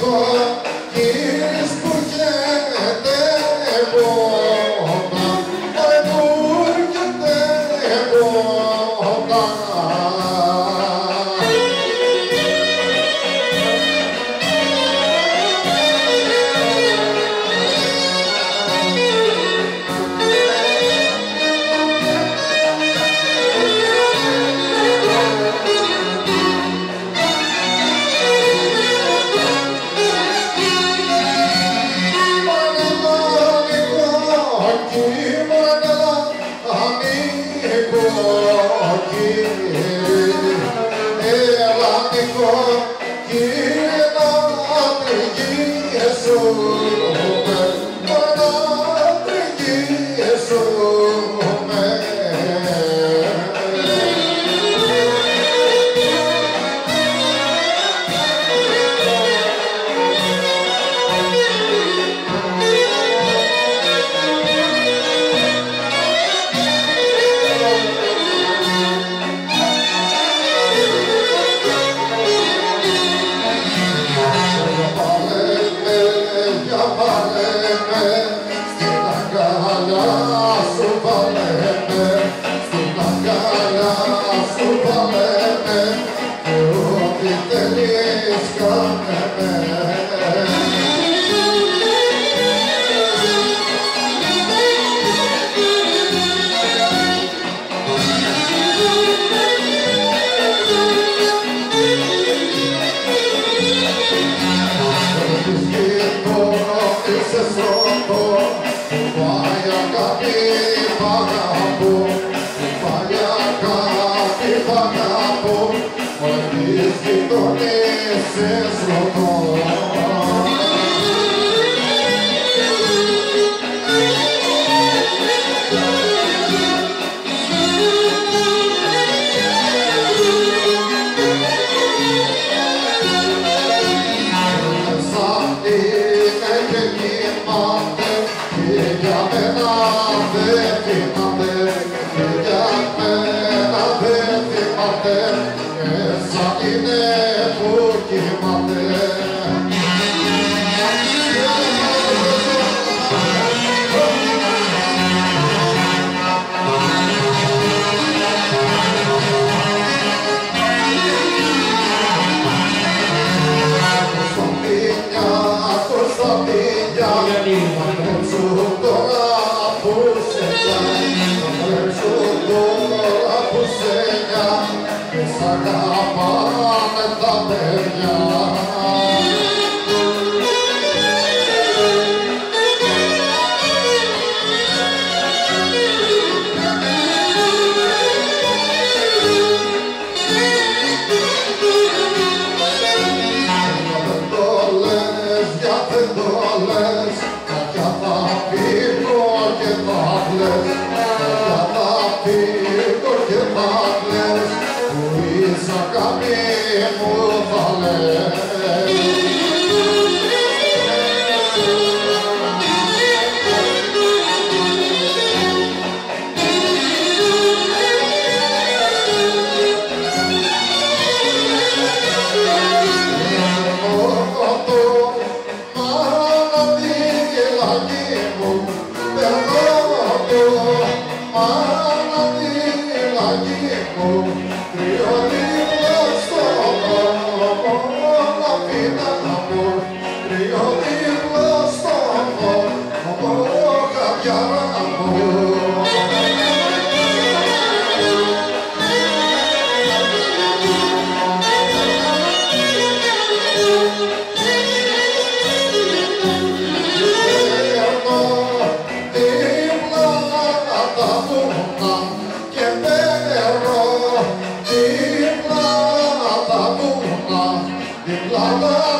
for rồi presença, ভগবান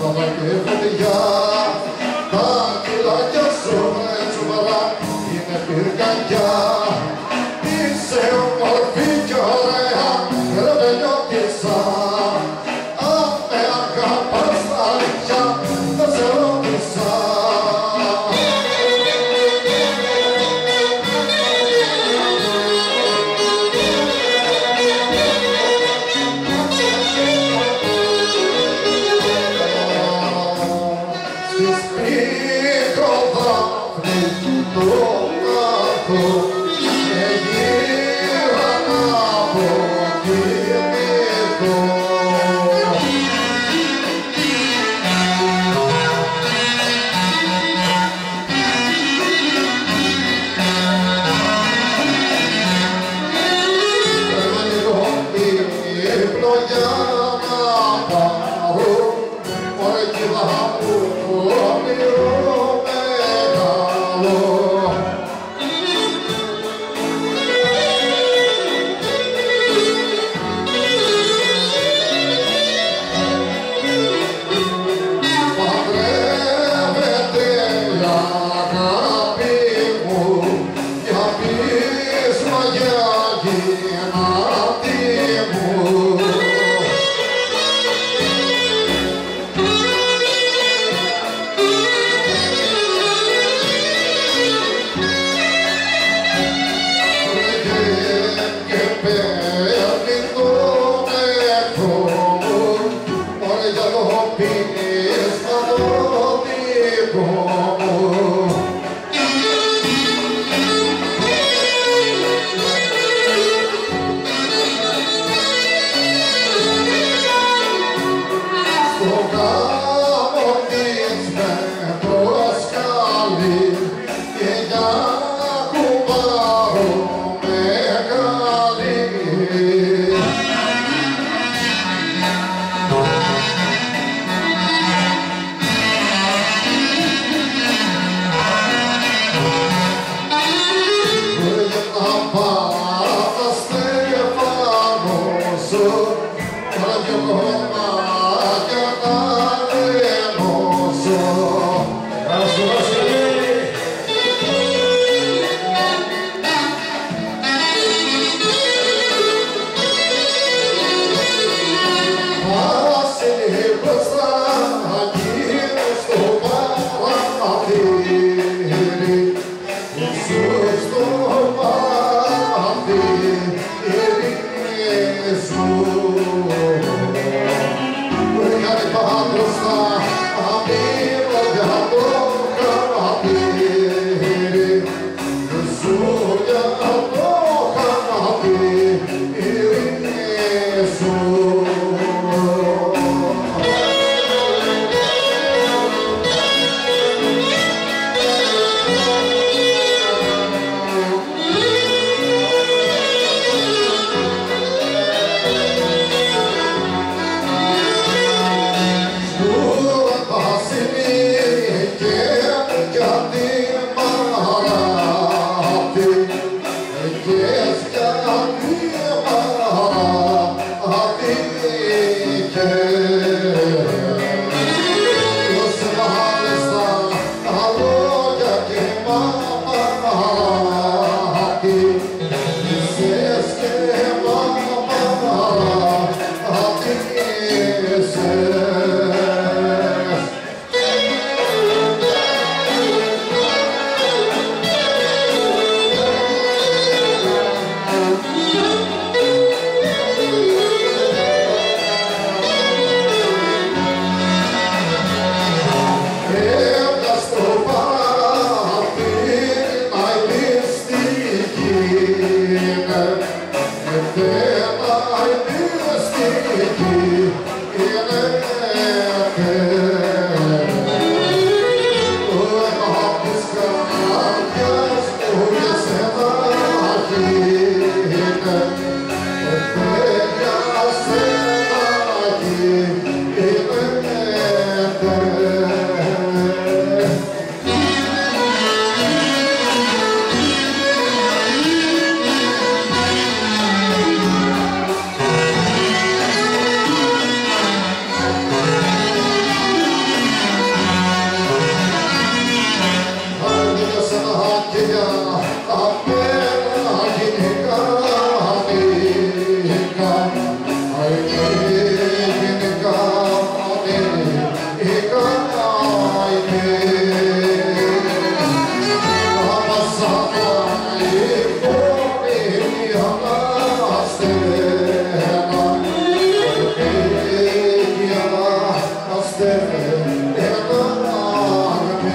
το μαγεύεται για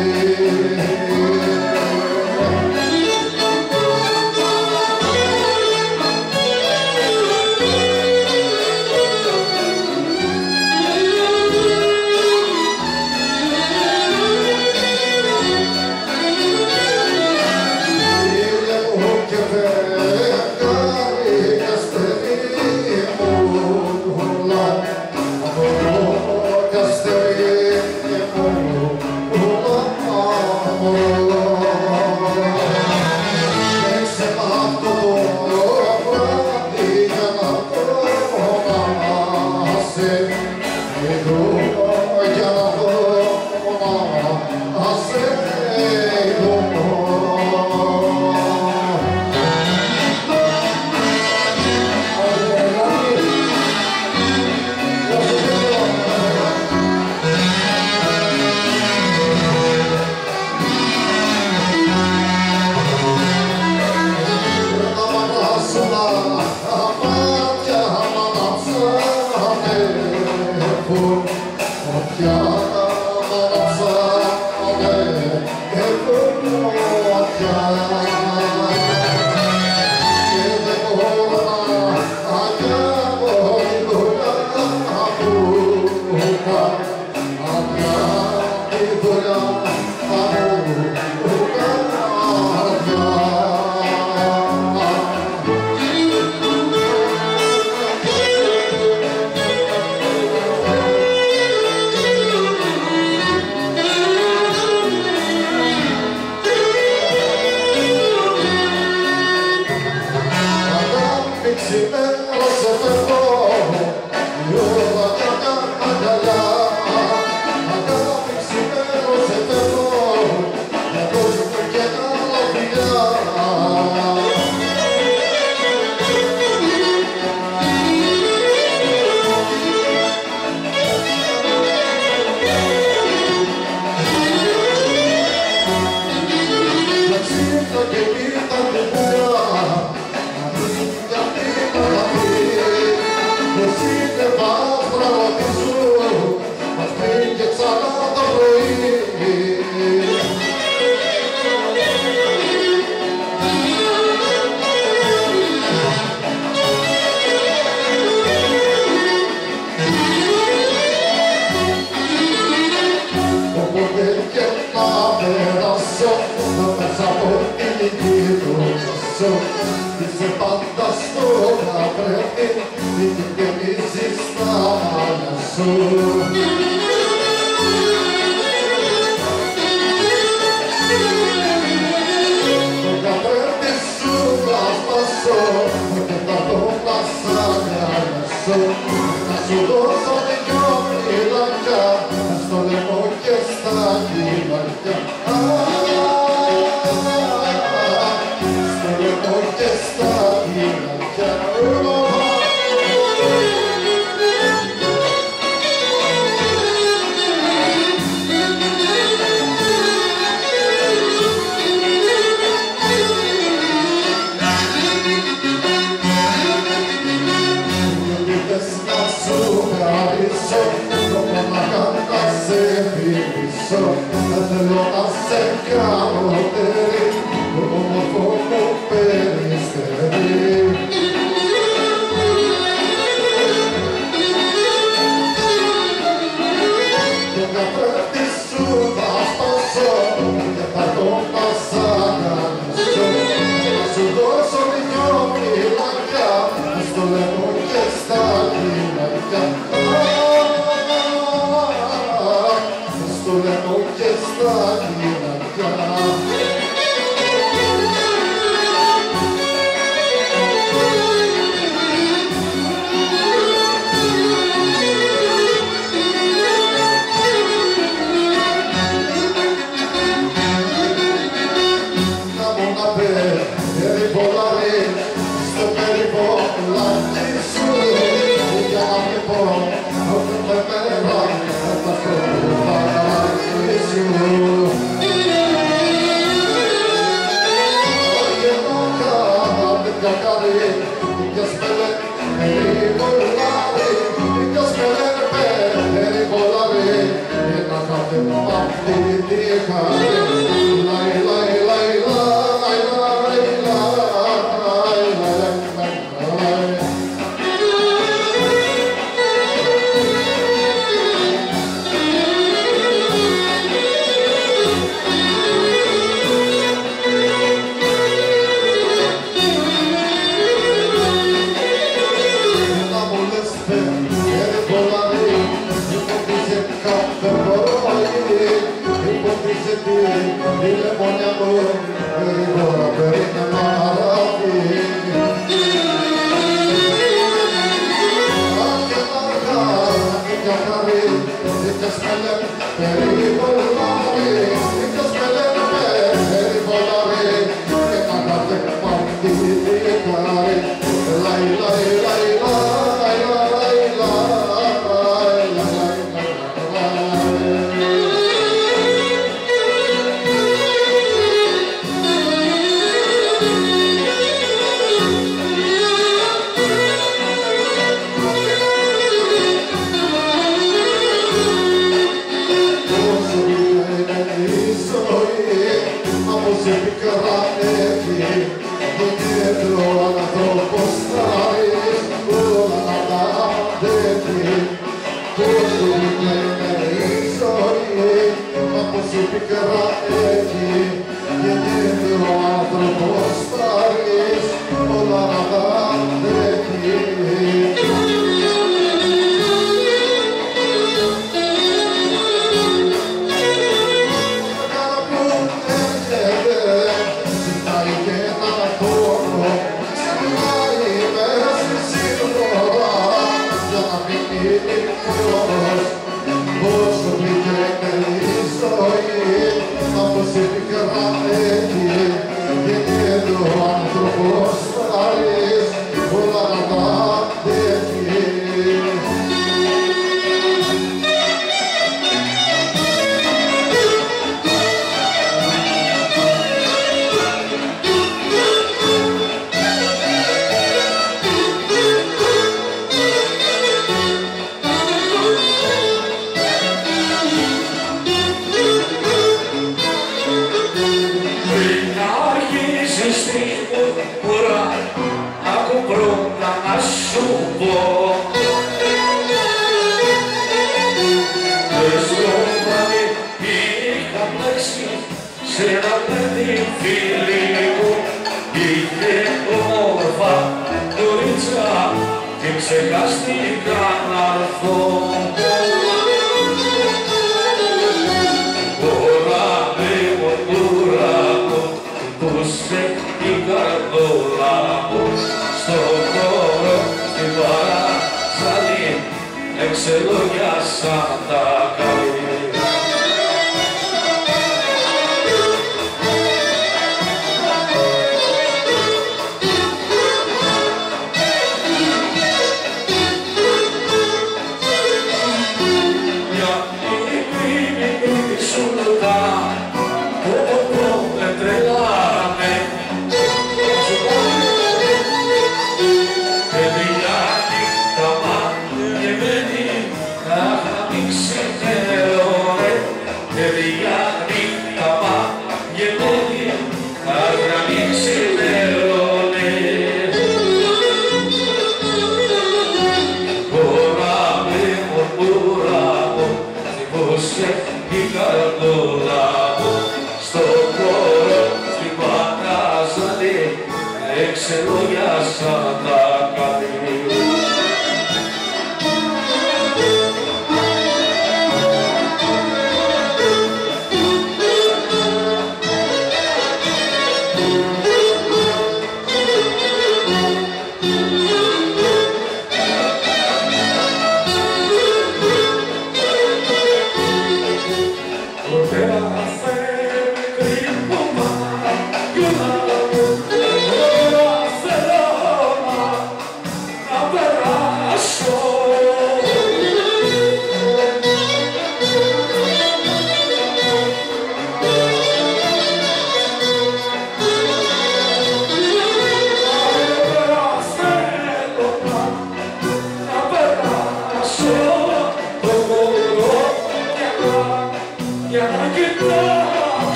Amen. Yes, amen. so Bizi patla sonra bırakın Beni gemizi sağına so. of the Lord of Second. Lord. έτσι πικρά έχει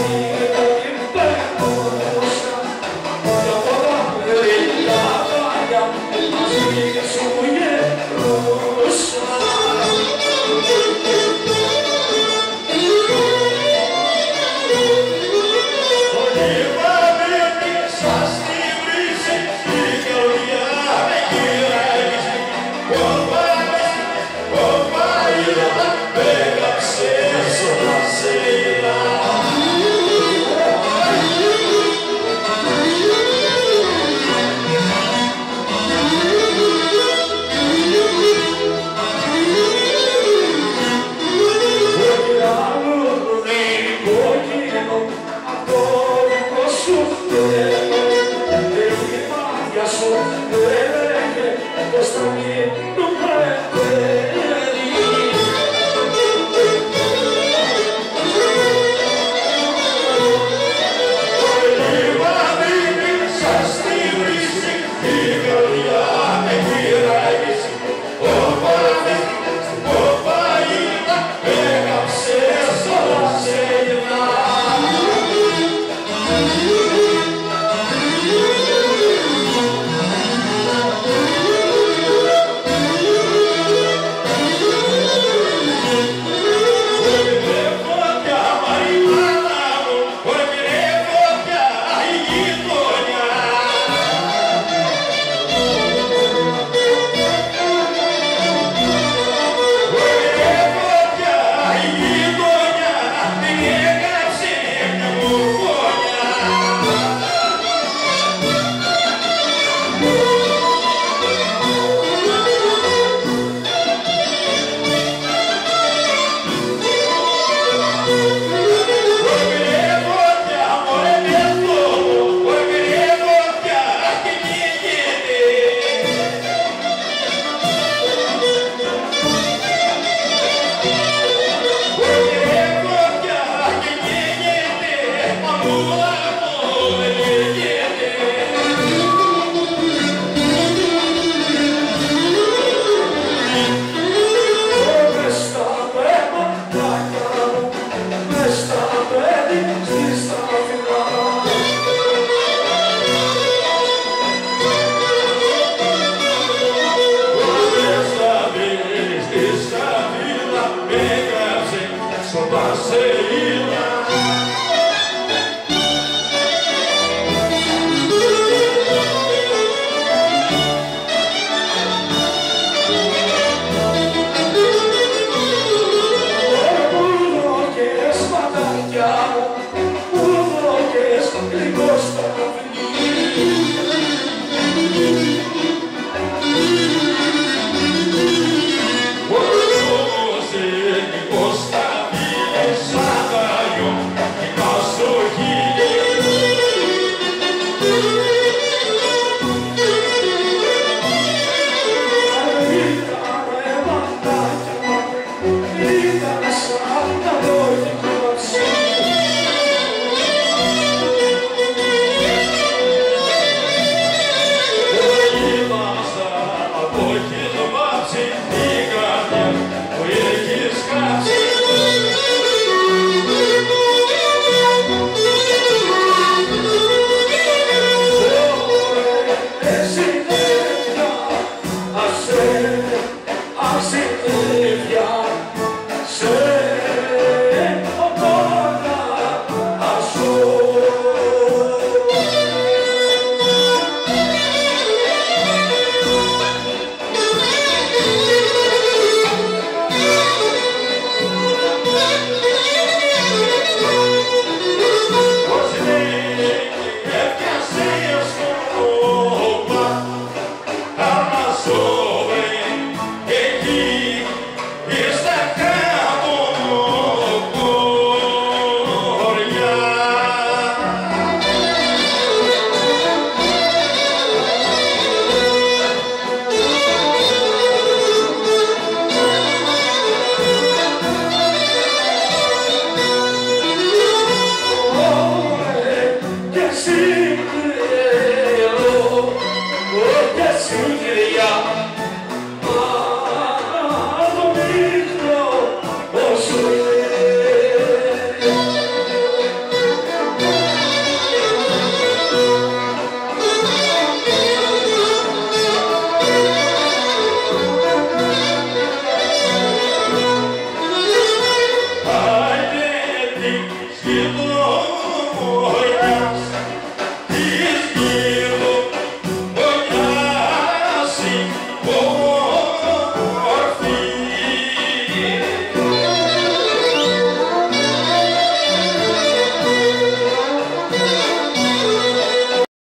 Yeah.